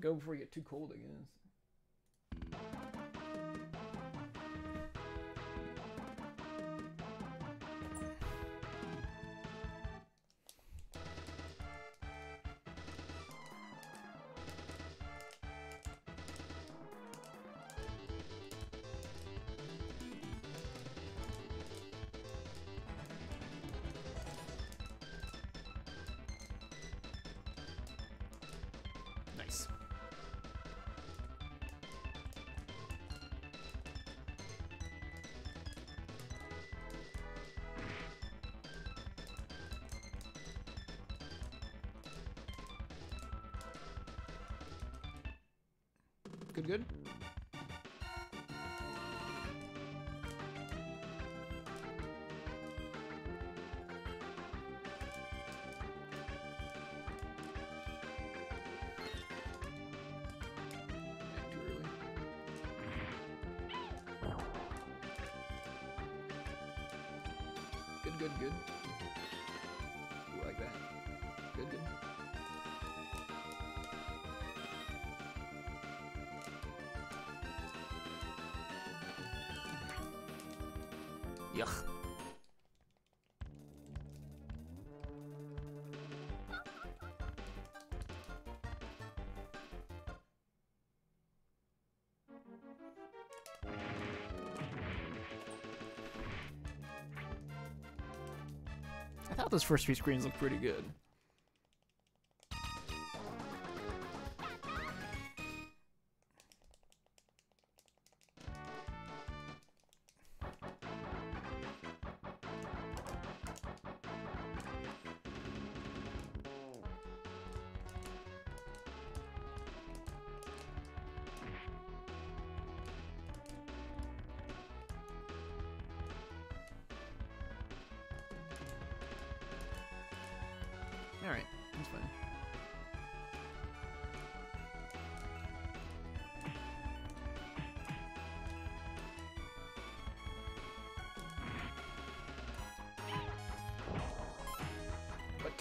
go before you get too cold, guess. Good, good. Yuck. I thought those first few screens looked pretty good.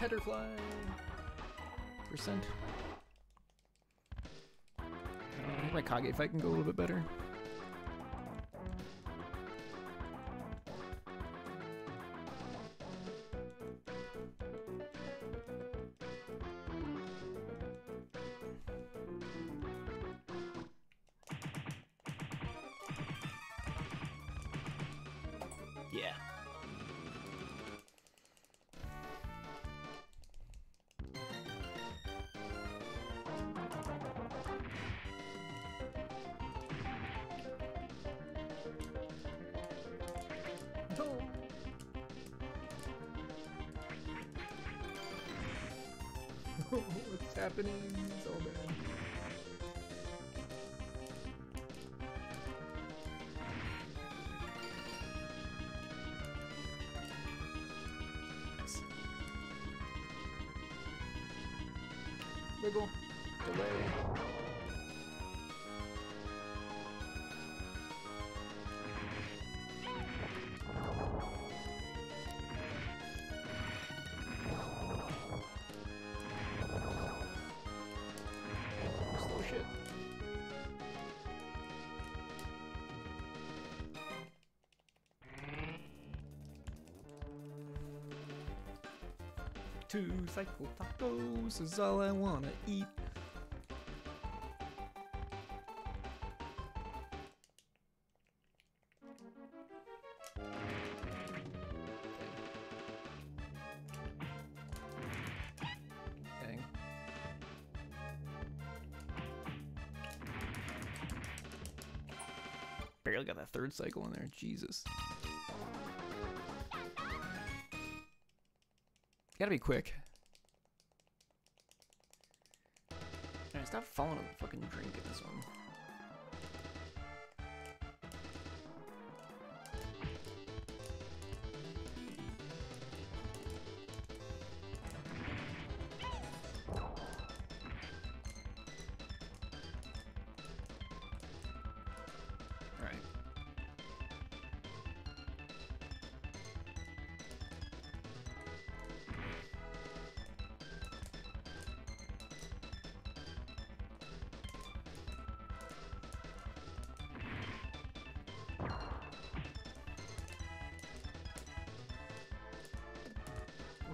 But Tetherfly percent. I my Kage fight can go a little bit better. What's happening? So bad. Two cycle tacos is all I wanna eat. Dang. Barely got that third cycle in there. Jesus. Gotta be quick. Alright, stop falling on the fucking drink in this one.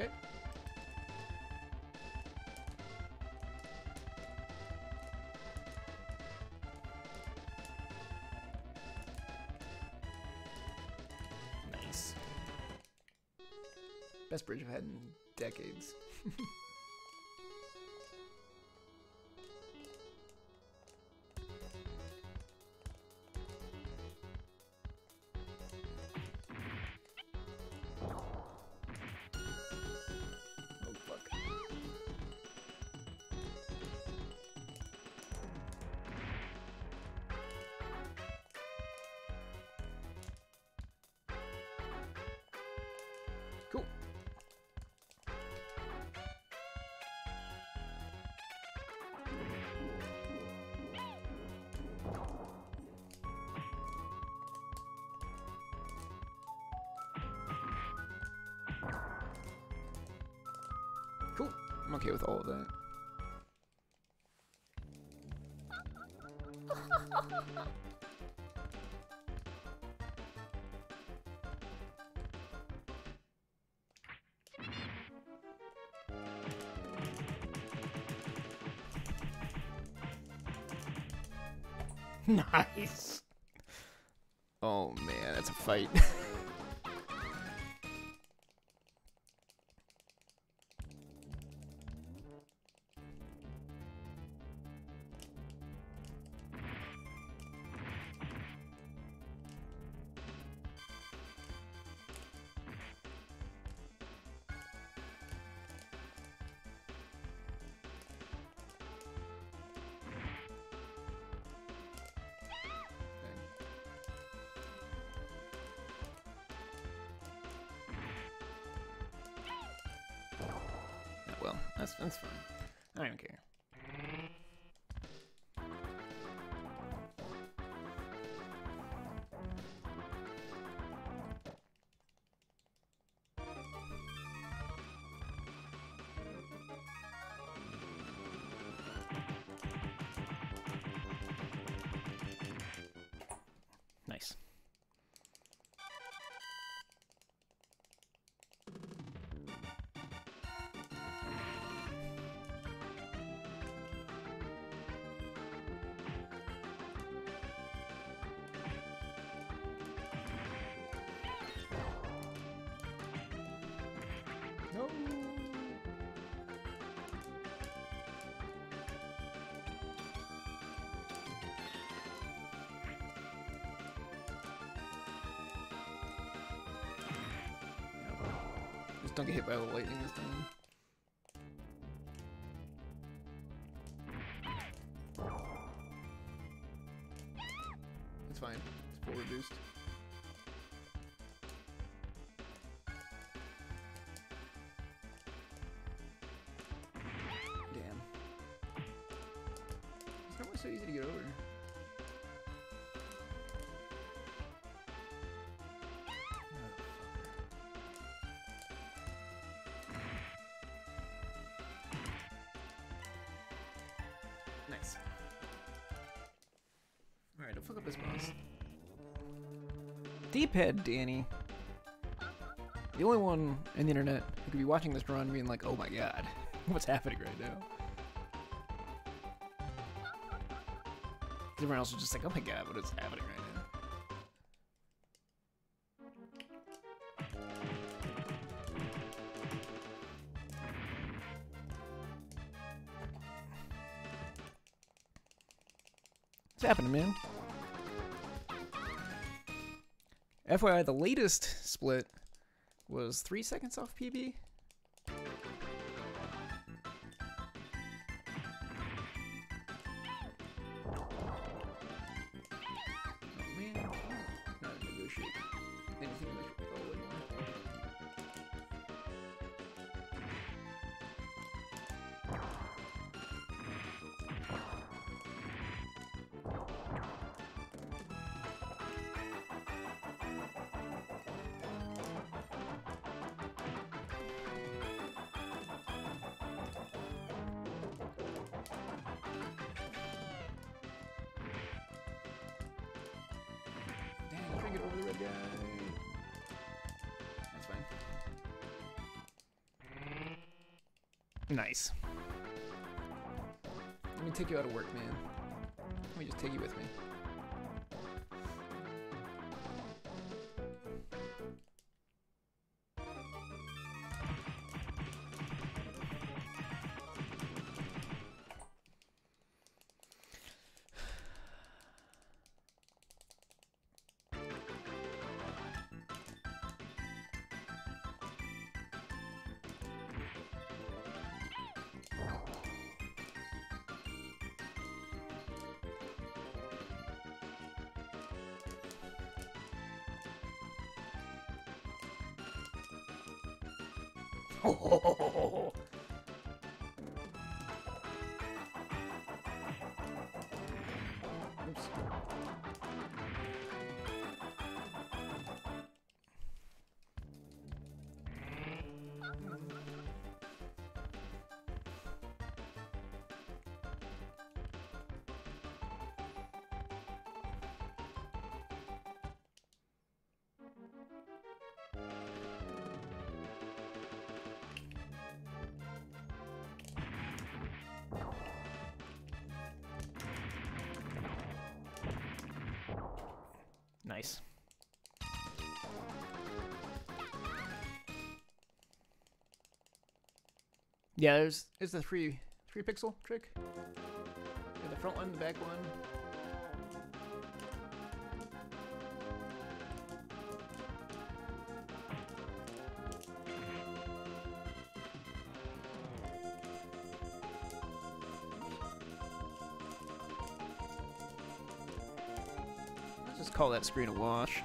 Okay. Nice. Best bridge I've had in decades. I'm okay with all of that. nice. Oh man, that's a fight. that's fine. I don't care. Just don't get hit by the lightning this time. It's fine. It's full reduced. Nice. Alright, don't fuck up this boss. D-pad Danny. The only one in the internet who could be watching this run being like, oh my god, what's happening right now? Everyone else is just like, oh my god, what is happening right now? Happening, man? FYI, the latest split was three seconds off PB. Nice. Let me take you out of work, man. Let me just take you with me. Oh, Oops. Nice. Yeah, there's it's the three three pixel trick. Yeah, the front one, the back one. Let's call that screen a wash.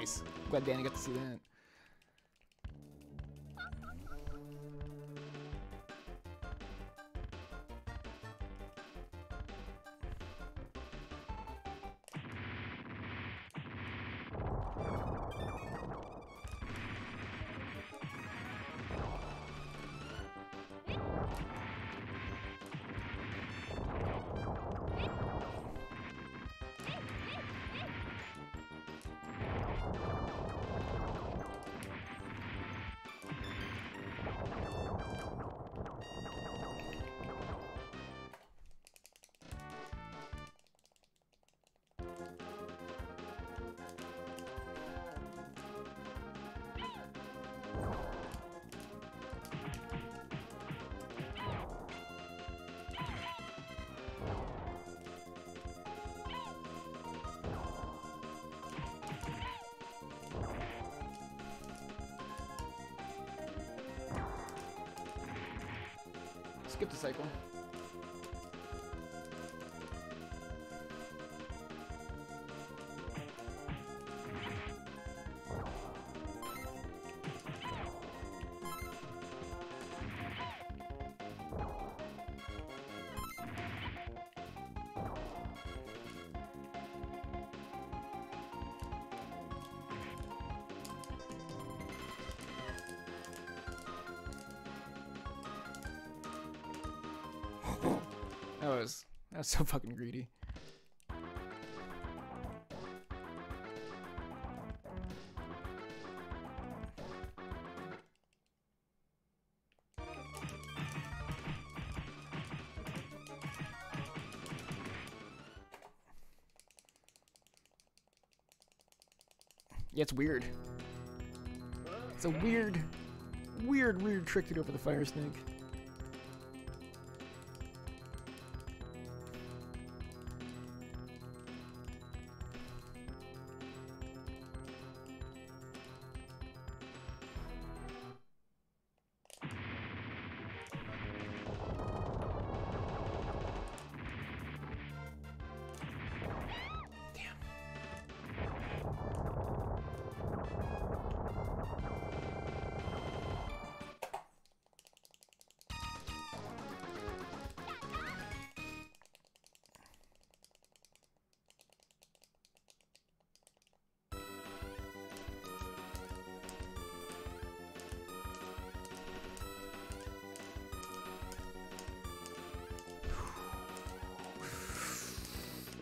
Nice. Glad Danny got to Skip the cycle. Was that was so fucking greedy. Yeah, it's weird. It's a weird, weird, weird trick to do for the fire snake.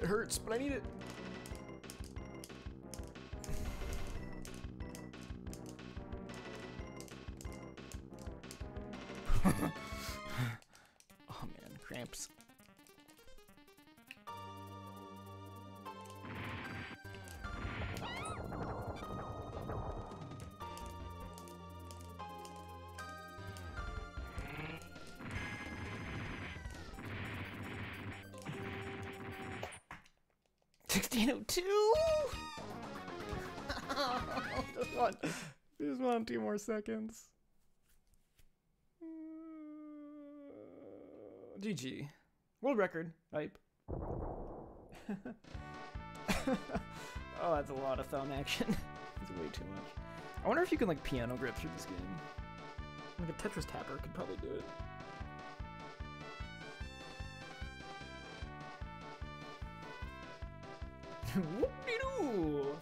Hurts, but I need it. 1602! just, want, just want two more seconds. GG. World record. Hype. oh, that's a lot of thumb action. it's way too much. I wonder if you can, like, piano grip through this game. Like a Tetris tapper could probably do it. o peru!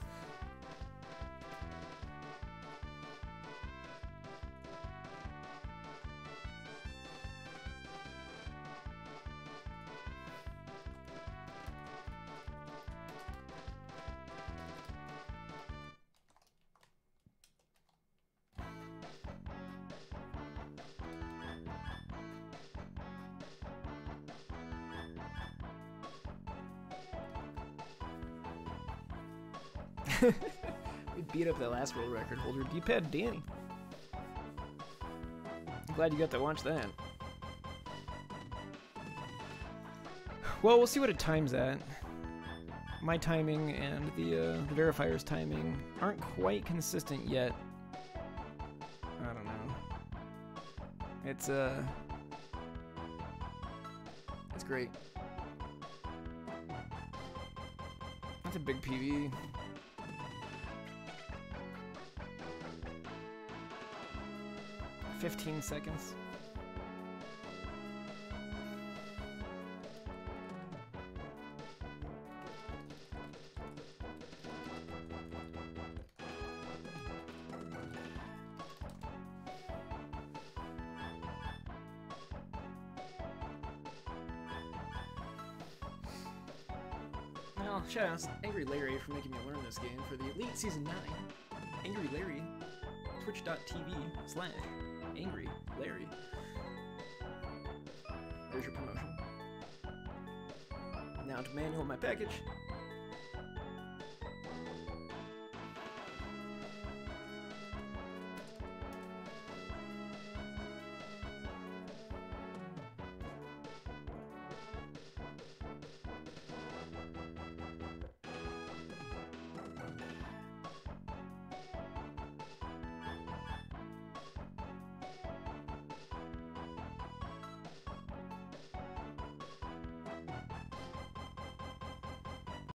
we beat up that last world record holder, D-pad Danny. I'm glad you got to watch that. Well, we'll see what it times at. My timing and the, uh, the verifier's timing aren't quite consistent yet. I don't know. It's, uh... It's great. That's a big PB. Fifteen seconds. Well, shout out Angry Larry for making me learn this game for the Elite Season 9. Angry Larry, twitch.tv slash Angry Larry. There's your promotion. Now to manual my package.